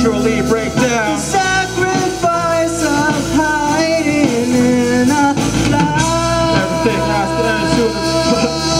eventually break down. The sacrifice of hiding in a lie. Everything has to end soon.